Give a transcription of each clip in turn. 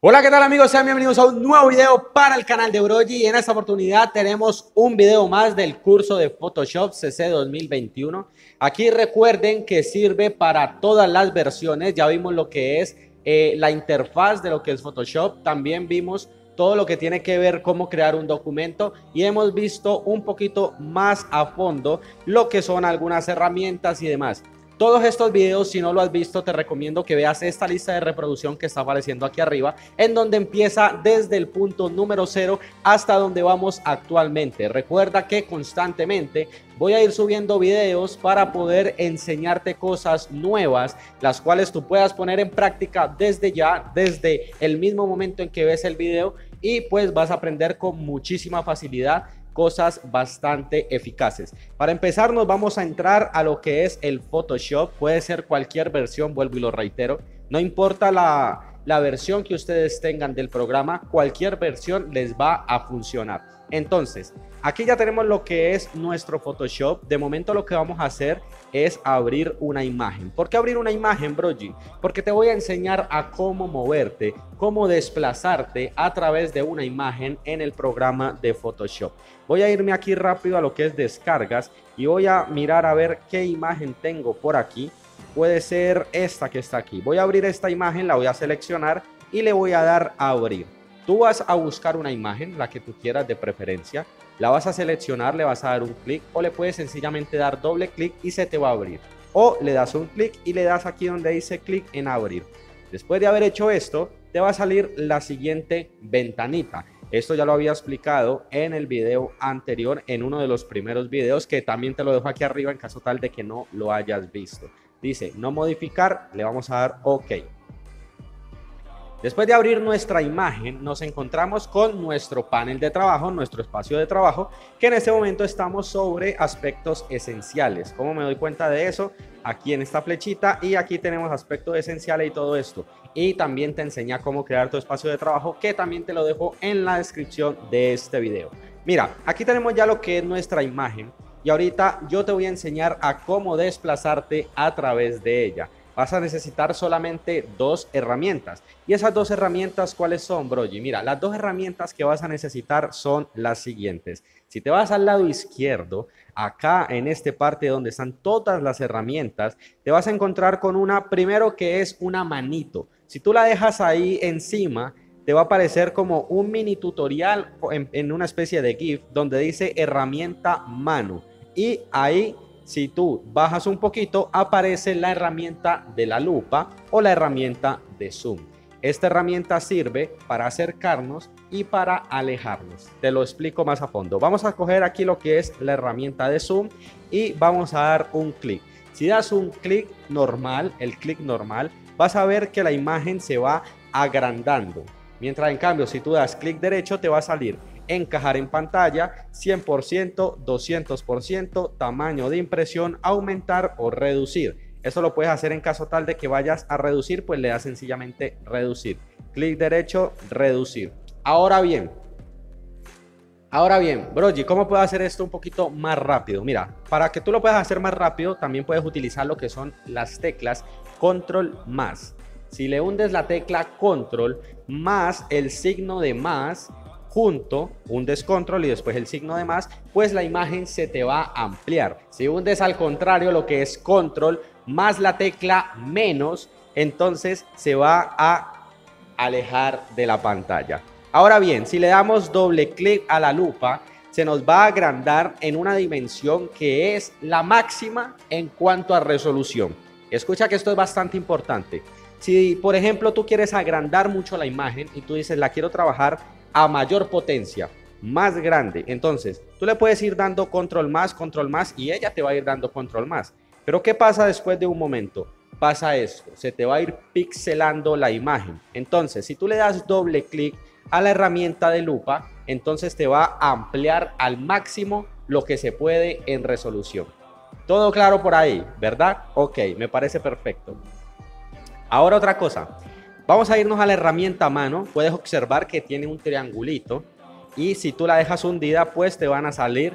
Hola, ¿qué tal amigos? Sean bienvenidos a un nuevo video para el canal de Brogy y en esta oportunidad tenemos un video más del curso de Photoshop CC 2021. Aquí recuerden que sirve para todas las versiones, ya vimos lo que es eh, la interfaz de lo que es Photoshop, también vimos todo lo que tiene que ver cómo crear un documento y hemos visto un poquito más a fondo lo que son algunas herramientas y demás. Todos estos videos, si no lo has visto, te recomiendo que veas esta lista de reproducción que está apareciendo aquí arriba, en donde empieza desde el punto número cero hasta donde vamos actualmente. Recuerda que constantemente voy a ir subiendo videos para poder enseñarte cosas nuevas, las cuales tú puedas poner en práctica desde ya, desde el mismo momento en que ves el video y pues vas a aprender con muchísima facilidad cosas bastante eficaces. Para empezar nos vamos a entrar a lo que es el Photoshop. Puede ser cualquier versión, vuelvo y lo reitero. No importa la, la versión que ustedes tengan del programa, cualquier versión les va a funcionar. Entonces, aquí ya tenemos lo que es nuestro Photoshop. De momento lo que vamos a hacer es abrir una imagen. ¿Por qué abrir una imagen, Broji? Porque te voy a enseñar a cómo moverte, cómo desplazarte a través de una imagen en el programa de Photoshop. Voy a irme aquí rápido a lo que es descargas y voy a mirar a ver qué imagen tengo por aquí. Puede ser esta que está aquí. Voy a abrir esta imagen, la voy a seleccionar y le voy a dar a abrir. Tú vas a buscar una imagen, la que tú quieras de preferencia, la vas a seleccionar, le vas a dar un clic o le puedes sencillamente dar doble clic y se te va a abrir. O le das un clic y le das aquí donde dice clic en abrir. Después de haber hecho esto, te va a salir la siguiente ventanita. Esto ya lo había explicado en el video anterior, en uno de los primeros videos, que también te lo dejo aquí arriba en caso tal de que no lo hayas visto. Dice no modificar, le vamos a dar OK. Después de abrir nuestra imagen, nos encontramos con nuestro panel de trabajo, nuestro espacio de trabajo, que en este momento estamos sobre aspectos esenciales. ¿Cómo me doy cuenta de eso? Aquí en esta flechita y aquí tenemos aspectos esenciales y todo esto. Y también te enseña cómo crear tu espacio de trabajo, que también te lo dejo en la descripción de este video. Mira, aquí tenemos ya lo que es nuestra imagen y ahorita yo te voy a enseñar a cómo desplazarte a través de ella vas a necesitar solamente dos herramientas. ¿Y esas dos herramientas cuáles son, Brogy? Mira, las dos herramientas que vas a necesitar son las siguientes. Si te vas al lado izquierdo, acá en esta parte donde están todas las herramientas, te vas a encontrar con una, primero que es una manito. Si tú la dejas ahí encima, te va a aparecer como un mini tutorial en, en una especie de GIF donde dice herramienta mano. Y ahí si tú bajas un poquito, aparece la herramienta de la lupa o la herramienta de zoom. Esta herramienta sirve para acercarnos y para alejarnos. Te lo explico más a fondo. Vamos a coger aquí lo que es la herramienta de zoom y vamos a dar un clic. Si das un clic normal, el clic normal, vas a ver que la imagen se va agrandando. Mientras en cambio, si tú das clic derecho, te va a salir encajar en pantalla, 100%, 200%, tamaño de impresión, aumentar o reducir. Eso lo puedes hacer en caso tal de que vayas a reducir, pues le das sencillamente reducir. Clic derecho, reducir. Ahora bien, ahora bien, Broji, ¿cómo puedo hacer esto un poquito más rápido? Mira, para que tú lo puedas hacer más rápido, también puedes utilizar lo que son las teclas control más. Si le hundes la tecla control más el signo de más, junto un descontrol y después el signo de más, pues la imagen se te va a ampliar. Si hundes al contrario lo que es control más la tecla menos, entonces se va a alejar de la pantalla. Ahora bien, si le damos doble clic a la lupa, se nos va a agrandar en una dimensión que es la máxima en cuanto a resolución. Escucha que esto es bastante importante. Si, por ejemplo, tú quieres agrandar mucho la imagen y tú dices, la quiero trabajar a mayor potencia, más grande. Entonces, tú le puedes ir dando control más, control más y ella te va a ir dando control más. Pero ¿qué pasa después de un momento? Pasa esto, se te va a ir pixelando la imagen. Entonces, si tú le das doble clic a la herramienta de lupa, entonces te va a ampliar al máximo lo que se puede en resolución. Todo claro por ahí, ¿verdad? Ok, me parece perfecto. Ahora otra cosa. Vamos a irnos a la herramienta mano. Puedes observar que tiene un triangulito y si tú la dejas hundida, pues te van a salir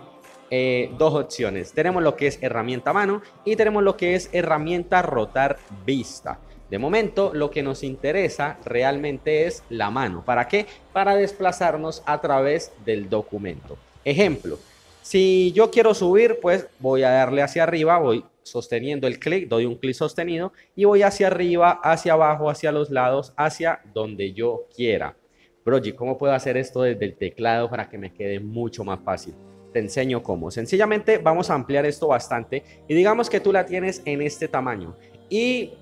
eh, dos opciones. Tenemos lo que es herramienta mano y tenemos lo que es herramienta rotar vista. De momento, lo que nos interesa realmente es la mano. ¿Para qué? Para desplazarnos a través del documento. Ejemplo, si yo quiero subir, pues voy a darle hacia arriba, voy sosteniendo el clic, doy un clic sostenido y voy hacia arriba, hacia abajo, hacia los lados, hacia donde yo quiera. Broji, ¿cómo puedo hacer esto desde el teclado para que me quede mucho más fácil? Te enseño cómo. Sencillamente vamos a ampliar esto bastante y digamos que tú la tienes en este tamaño y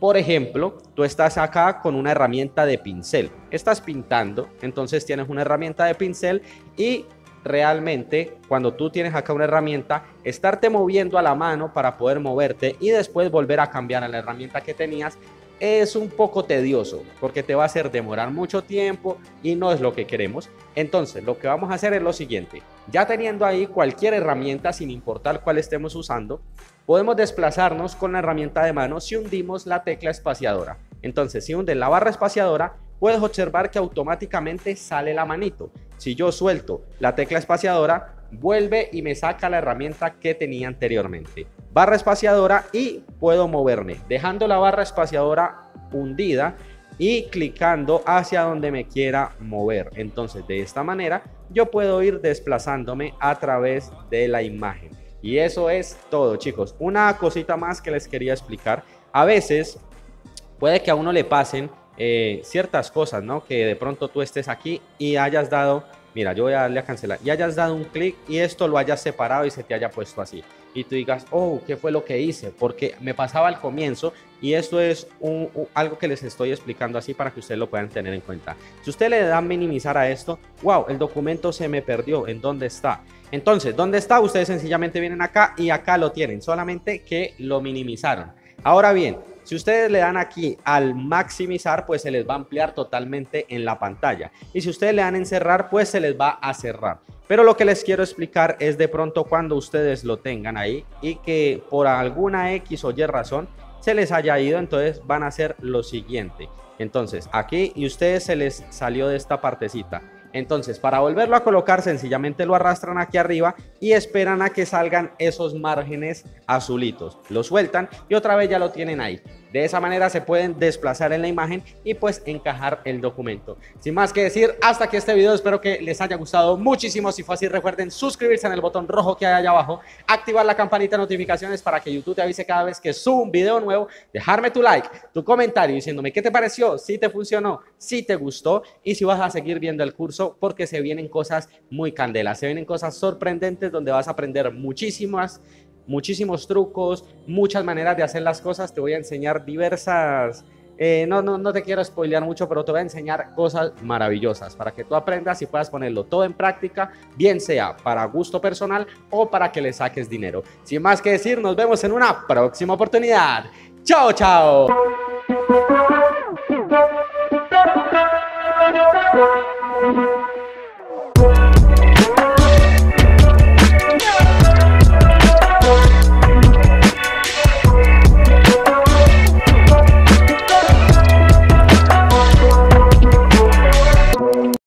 por ejemplo, tú estás acá con una herramienta de pincel. Estás pintando, entonces tienes una herramienta de pincel y realmente cuando tú tienes acá una herramienta, estarte moviendo a la mano para poder moverte y después volver a cambiar a la herramienta que tenías es un poco tedioso porque te va a hacer demorar mucho tiempo y no es lo que queremos. Entonces, lo que vamos a hacer es lo siguiente. Ya teniendo ahí cualquier herramienta, sin importar cuál estemos usando, podemos desplazarnos con la herramienta de mano si hundimos la tecla espaciadora. Entonces, si hundes la barra espaciadora, puedes observar que automáticamente sale la manito. Si yo suelto la tecla espaciadora, vuelve y me saca la herramienta que tenía anteriormente. Barra espaciadora y puedo moverme, dejando la barra espaciadora hundida y clicando hacia donde me quiera mover. Entonces, de esta manera, yo puedo ir desplazándome a través de la imagen. Y eso es todo, chicos. Una cosita más que les quería explicar. A veces puede que a uno le pasen eh, ciertas cosas, ¿no? Que de pronto tú estés aquí y hayas dado mira, yo voy a darle a cancelar, y hayas dado un clic y esto lo hayas separado y se te haya puesto así. Y tú digas, oh, ¿qué fue lo que hice? Porque me pasaba al comienzo y esto es algo que les estoy explicando así para que ustedes lo puedan tener en cuenta. Si usted le da minimizar a esto, wow, el documento se me perdió, ¿en dónde está? Entonces, ¿dónde está? Ustedes sencillamente vienen acá y acá lo tienen, solamente que lo minimizaron. Ahora bien, si ustedes le dan aquí al maximizar, pues se les va a ampliar totalmente en la pantalla. Y si ustedes le dan en cerrar, pues se les va a cerrar. Pero lo que les quiero explicar es de pronto cuando ustedes lo tengan ahí y que por alguna X o Y razón se les haya ido, entonces van a hacer lo siguiente. Entonces aquí y ustedes se les salió de esta partecita. Entonces, para volverlo a colocar, sencillamente lo arrastran aquí arriba y esperan a que salgan esos márgenes azulitos. Lo sueltan y otra vez ya lo tienen ahí. De esa manera se pueden desplazar en la imagen y pues encajar el documento. Sin más que decir, hasta aquí este video. Espero que les haya gustado muchísimo. Si fue así, recuerden suscribirse en el botón rojo que hay allá abajo, activar la campanita de notificaciones para que YouTube te avise cada vez que subo un video nuevo, dejarme tu like, tu comentario diciéndome qué te pareció, si te funcionó, si te gustó y si vas a seguir viendo el curso porque se vienen cosas muy candelas, se vienen cosas sorprendentes donde vas a aprender muchísimas muchísimos trucos, muchas maneras de hacer las cosas, te voy a enseñar diversas... Eh, no, no, no te quiero spoilear mucho, pero te voy a enseñar cosas maravillosas para que tú aprendas y puedas ponerlo todo en práctica, bien sea para gusto personal o para que le saques dinero. Sin más que decir, nos vemos en una próxima oportunidad. Chao, chao.